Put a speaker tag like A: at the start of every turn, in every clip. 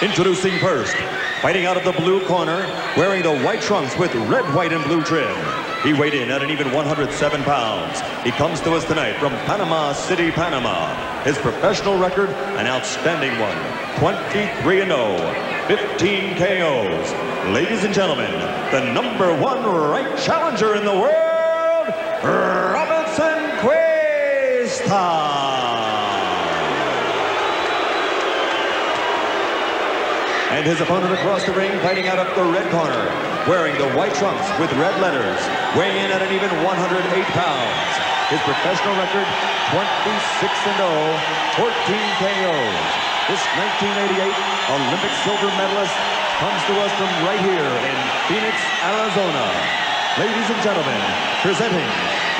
A: Introducing first, fighting out of the blue corner, wearing the white trunks with red, white, and blue trim. He weighed in at an even 107 pounds. He comes to us tonight from Panama City, Panama. His professional record, an outstanding one. 23-0, 15 KOs. Ladies and gentlemen, the number one right challenger in the world, Robinson Cuesta. And his opponent across the ring fighting out of the red corner, wearing the white trunks with red letters, weighing in at an even 108 pounds. His professional record, 26-0, 14 KOs. This 1988 Olympic silver medalist comes to us from right here in Phoenix, Arizona. Ladies and gentlemen, presenting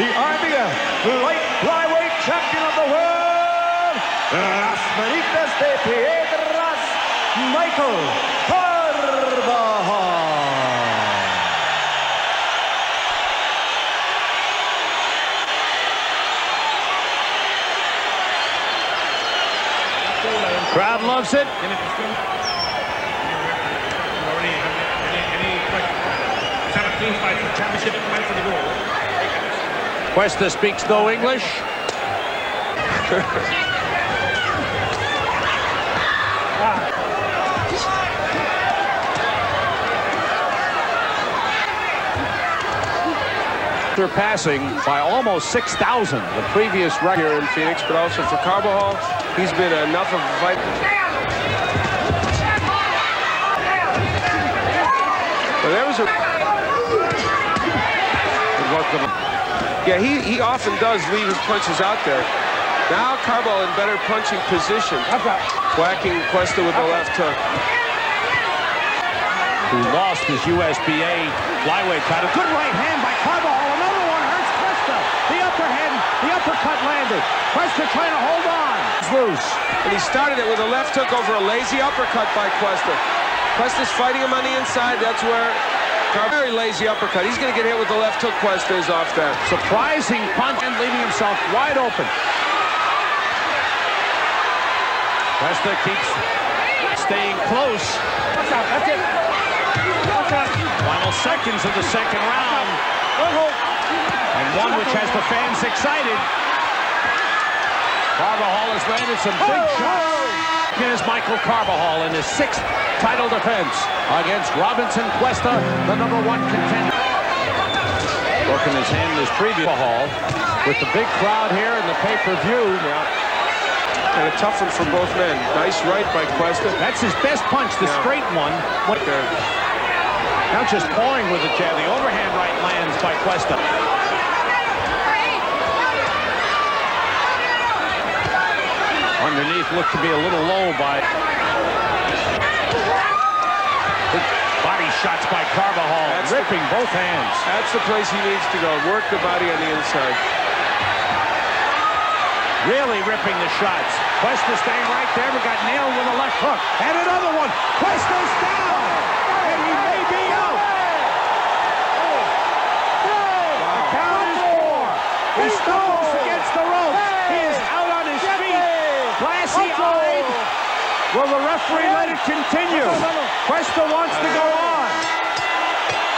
A: the IBF light flyweight champion of the world, Las Manitas de Michael.
B: Crowd loves it. Cuesta speaks no English. Surpassing by almost 6,000 the previous record.
C: here in Phoenix, but also for Carbajal, he's been enough of a fight. But there was a. Yeah, he, he often does leave his punches out there. Now Carbajal in better punching position. Whacking Cuesta with the left hook.
B: who lost his USBA flyweight title. Good right hand by Carbajal. Another one hurts Cuesta. The upper hand, the uppercut landed. Cuesta trying to hold on. It's loose.
C: And he started it with a left hook over a lazy uppercut by Cuesta. Cuesta's fighting him on the inside. That's where very lazy uppercut. He's going to get hit with the left hook. Cuesta is off there.
B: Surprising punch and leaving himself wide open. Cuesta keeps staying close. Watch out. That's it. Final seconds of the second round. And one which has the fans excited. Carbajal has landed some big oh! shots. Here is Michael Carbajal in his sixth title defense against Robinson Cuesta, the number one contender. Working his hand in his previous hall with the big crowd here and the pay-per-view.
C: And a tough one for both men. Nice right by Cuesta.
B: That's his best punch, the
C: Yeah.
B: straight one. What,
C: There.
B: Now just pawing with the jab. The overhand right lands by Cuesta. Underneath looked to be a little low by... Body shots by Carbajal,
C: That's the-
B: ripping both hands.
C: That's the place he needs to go. Work the body on the inside.
B: Really ripping the shots. Cuesta staying right there, but got nailed with a left hook. And another one. Cuesta's down. And he may be out. The count is four. He stumbles against the ropes. He is out on his feet. Glassy-eyed. Will the referee let it continue? Cuesta wants to go on.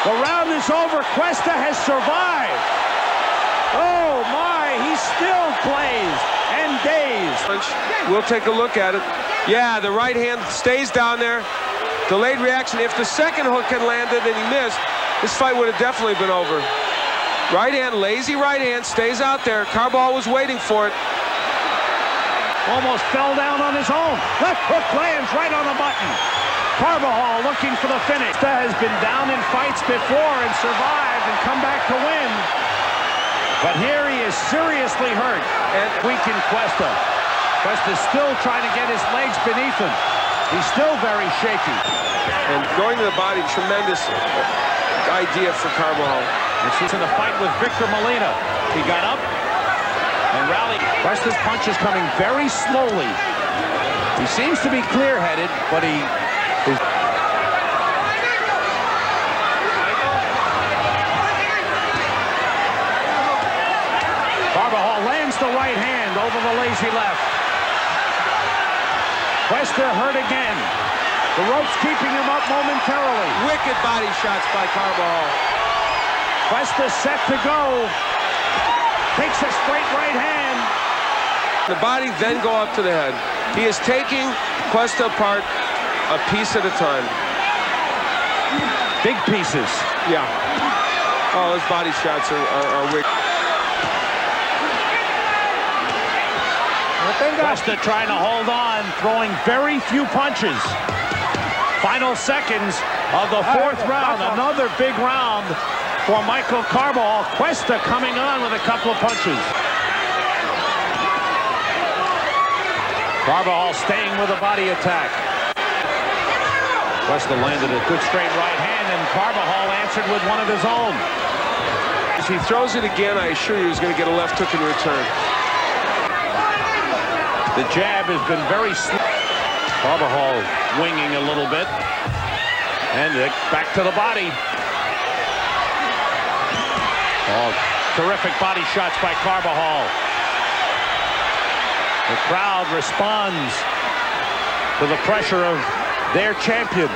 B: The round is over. Cuesta has survived. Oh, my. He still plays and dazed.
C: We'll take a look at it. Yeah, the right hand stays down there. Delayed reaction. If the second hook had landed and he missed, this fight would have definitely been over. Right hand, lazy right hand, stays out there. Carbajal was waiting for it.
B: Almost fell down on his own. Left hook lands right on the button. Carbajal looking for the finish. That has been down in fights before and survived and come back to win. But here he is seriously hurt and weakened Cuesta. Cuesta's still trying to get his legs beneath him. He's still very shaky.
C: And going to the body, tremendous idea for Carbajal.
B: And she's in the fight with Victor Molina. He got up and rallied. Cuesta's punch is coming very slowly. He seems to be clear-headed, but he is Carbajal lands the right hand over the lazy left. Cuesta hurt again. The rope's keeping him up momentarily.
C: Wicked body shots by Carbajal.
B: Cuesta set to go. Takes a straight right hand.
C: The body then go up to the head. He is taking Cuesta apart a piece at a time.
B: Big pieces.
C: Yeah. Oh, those body shots are, are, are wicked.
B: Cuesta trying to hold on, throwing very few punches. Final seconds of the fourth round. Another big round for Michael Carbajal. Cuesta coming on with a couple of punches. Carbajal staying with a body attack. Cuesta landed a good straight right hand, and Carbajal answered with one of his own.
C: If he throws it again, I assure you he's going to get a left hook in return.
B: The jab has been very slow. Carbajal winging a little bit. And back to the body. Oh, terrific body shots by Carbajal. The crowd responds to the pressure of their champion.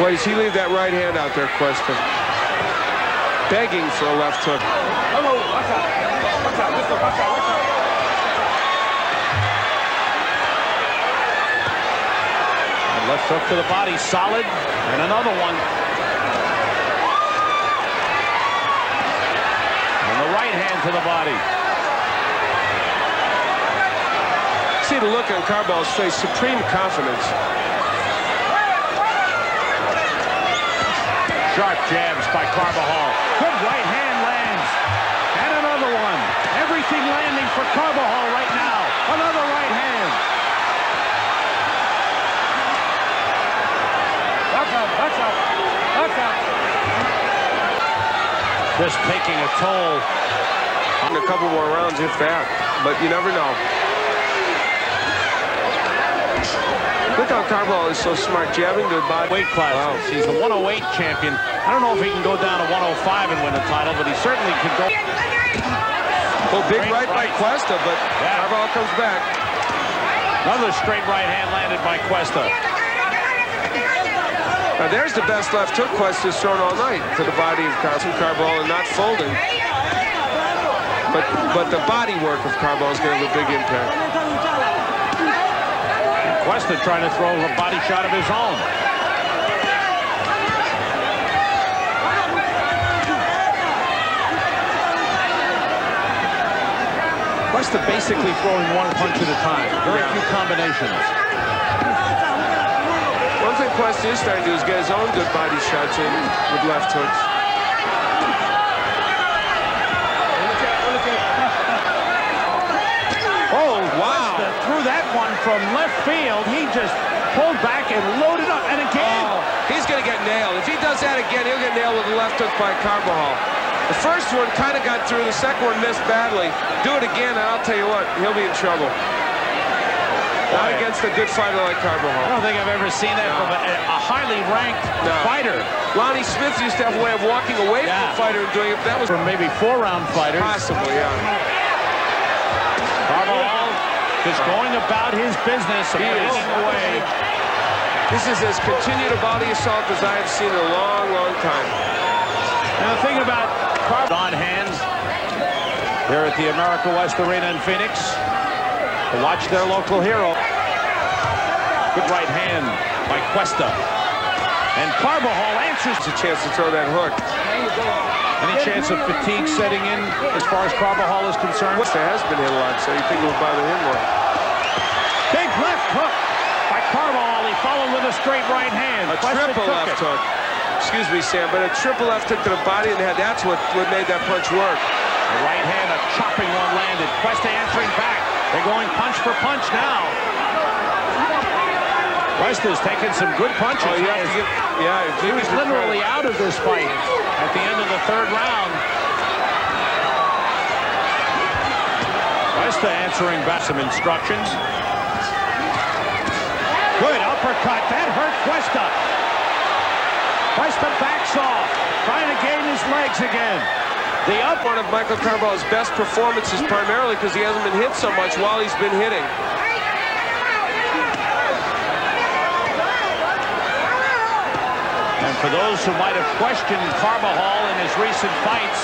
C: Boy, does he leave that right hand out there, Cuesta. Begging for a left hook.
B: Left hook to the body, solid. And another one. And the right hand to the body.
C: See the look on Carbajal's face, supreme confidence.
B: Sharp jabs by Carbajal. Good right hand lands. And another one. Everything landing for Carbajal right now. Another right hand. Watch out, watch out, watch out. Just taking a toll.
C: A couple more rounds, if that. But you never know. Look how Carbajal is so smart, jabbing good body.
B: Weight class.
C: Wow.
B: He's the 108 champion. I don't know if he can go down to 105 and win the title, but he certainly could go.
C: Well, big
B: Great
C: right by
B: right.
C: Cuesta, but
B: Yeah.
C: Carbajal comes back.
B: Another straight right hand landed by Cuesta.
C: Now there's the best left hook Cuesta's thrown all night to the body of Carson Carbajal and not folding. But but the body work of Carbajal is going to have a big impact.
B: Cuesta trying to throw a body shot of his own. Cuesta basically throwing one punch at a time. Very
C: Yeah.
B: few combinations.
C: One thing Cuesta is starting to do is get his own good body shots in with left hooks.
B: Oh,
C: Wow.
B: Threw that one from left field. He just pulled back and loaded up. And again,
C: Oh, he's going to get nailed. If he does that again, he'll get nailed with a left hook by Carbajal. The first one kind of got through. The second one missed badly. Do it again, and I'll tell you what, he'll be in trouble. Not against a good fighter like
B: I don't think I've ever seen that from a, a highly ranked
C: No.
B: fighter.
C: Lonnie Smith used to have a way of walking away from
B: Yeah.
C: the fighter and doing it. That was
B: From maybe four-round fighters.
C: possible, yeah.
B: Carbajal just going about his business
C: He is.
B: away.
C: This is as continued a body assault as I have seen in a long, long time.
B: And the thing about Carbajal on hands here at the America West Arena in Phoenix to watch their local hero. Good right hand by Cuesta. And Carbajal answers.
C: It's a chance to throw that hook.
B: Any chance of fatigue setting in as far as Carbajal is concerned?
C: Cuesta has been hit a lot, so you think it would bother him more.
B: Big left hook by Carbajal. He followed with a straight right hand.
C: A
B: Cuesta
C: triple left
B: it.
C: hook. Excuse me, Sam, but a triple left hook to the body and the head. That's what, what made that punch work.
B: The right hand, a chopping one landed. Cuesta answering back. They're going punch for punch now. Cuesta's taking some good punches.
C: Oh, you have to give, yeah,
B: He
C: give
B: was literally
C: credit.
B: out of this fight at the end of the third round. Cuesta answering back some instructions. Good uppercut. That hurt Cuesta. Cuesta backs off, trying to gain his legs again.
C: The up one of Michael Carbajal's best performances primarily because he hasn't been hit so much while he's been hitting.
B: And for those who might have questioned Carbajal in his recent fights,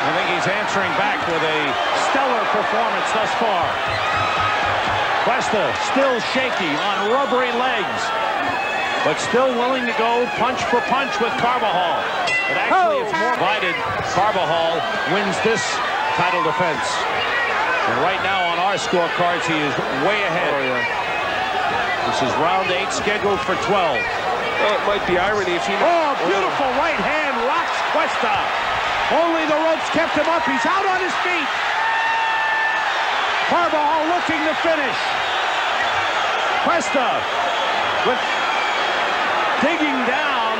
B: I think he's answering back with a stellar performance thus far. Cuesta still shaky on rubbery legs but still willing to go punch for punch with Carbajal. But actually, it's more divided. Carbajal wins this title defense. And right now on our scorecards, he is way ahead.
C: Oh, yeah.
B: This is round eight, scheduled for 12.
C: Well, it might be irony if he...
B: Oh, beautiful right hand rocks Cuesta. Only the ropes kept him up. He's out on his feet. Carbajal looking to finish. Cuesta with digging down,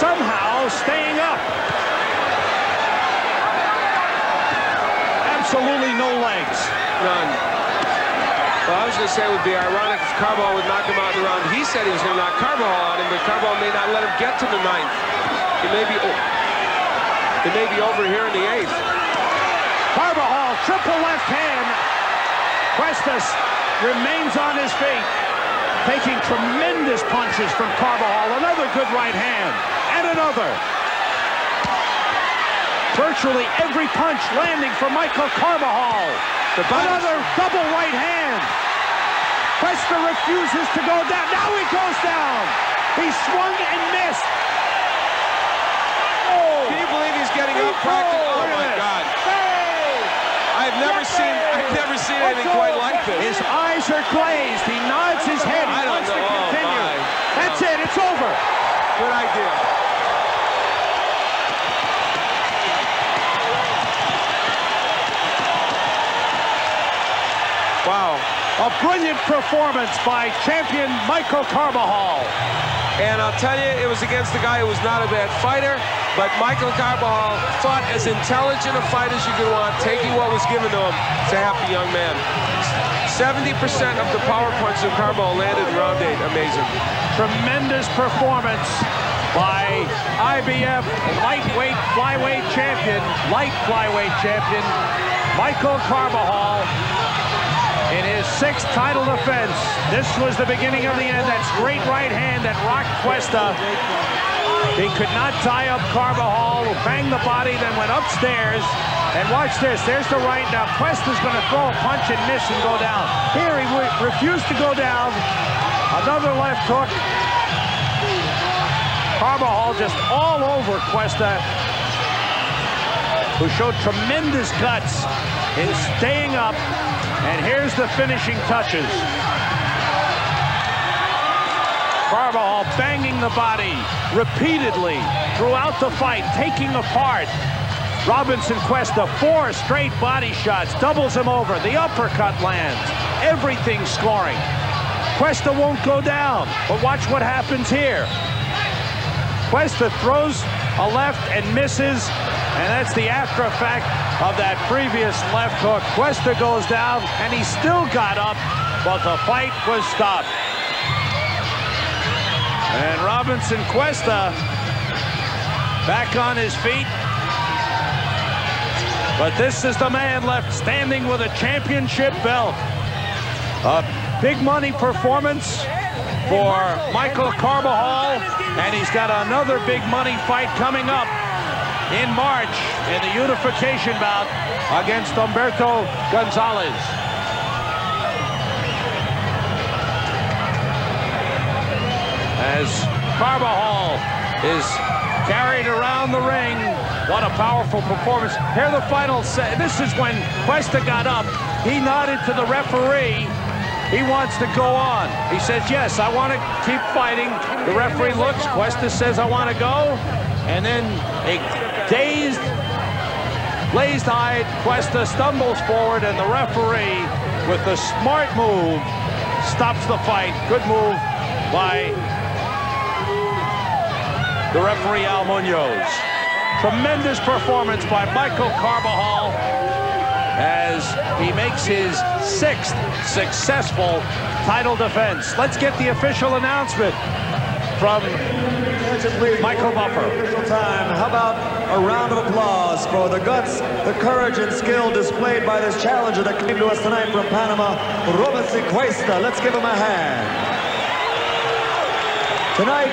B: somehow staying up. Absolutely no legs.
C: None. Well, I was going to say it would be ironic if Carbajal would knock him out in the round. He said he was going to knock Carbajal out him, but Carbajal may not let him get to the ninth. He may be, it may be over here in the eighth.
B: Carbajal, triple left hand. Cuestas remains on his feet taking tremendous punches from Carbajal. Another good right hand. And another. Virtually every punch landing for Michael Carbajal. Another double right hand. Cuesta refuses to go down. Now he goes down. He swung and missed.
C: Oh, Can you oh. believe he's getting up practically? Oh. oh, my God. I've never seen I've never seen anything quite like this.
B: His eyes are glazed. He nods his head. He wants to oh, continue. Oh, That's it. It's over.
C: Good idea. Wow.
B: A brilliant performance by champion Michael Carbajal.
C: And I'll tell you, it was against a guy who was not a bad fighter, but Michael Carbajal fought as intelligent a fight as you could want, taking what was given to him. It's a happy young man. 70% of the power punches of Carbajal landed in round eight. Amazing.
B: Tremendous performance by IBF lightweight flyweight champion, light flyweight champion, Michael Carbajal in his sixth title defense. This was the beginning of the end. That straight right hand that rocked Cuesta. He could not tie up Carbajal, who banged the body, then went upstairs. And watch this. There's the right. Now Cuesta's going to throw a punch and miss and go down. Here he refused to go down. Another left hook. Carbajal just all over Cuesta, who showed tremendous guts in staying up and here's the finishing touches. Carbajal banging the body repeatedly throughout the fight, taking apart Robinson Cuesta. Four straight body shots, doubles him over. The uppercut lands. Everything scoring. Cuesta won't go down, but watch what happens here. Cuesta throws a left and misses, and that's the after effect of that previous left hook. Cuesta goes down, and he still got up, but the fight was stopped. And Robinson Cuesta back on his feet. But this is the man left standing with a championship belt. A big money performance for Michael Carbajal, and he's got another big money fight coming up in March in the unification bout against Humberto Gonzalez. As Carbajal is carried around the ring, what a powerful performance. Here the final set. This is when Cuesta got up. He nodded to the referee. He wants to go on. He says, yes, I want to keep fighting. The referee looks. Cuesta says, I want to go. And then a dazed, glazed-eyed Cuesta stumbles forward, and the referee, with the smart move, stops the fight. Good move by the referee Al Munoz. Tremendous performance by Michael Carbajal as he makes his sixth successful title defense. Let's get the official announcement from. Michael Buffer.
A: Time. How about a round of applause for the guts, the courage, and skill displayed by this challenger that came to us tonight from Panama, Robinson Cuesta. Let's give him a hand. Tonight,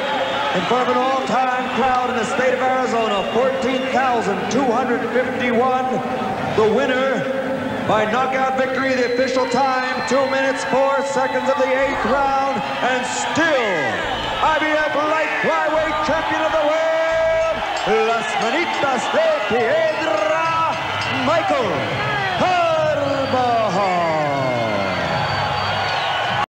A: in front of an all-time crowd in the state of Arizona, 14,251, the winner by knockout victory, the official time, 2 minutes, 4 seconds of the eighth round, and still IBF light flyweight champion of the world, Las Manitas de Piedra, Michael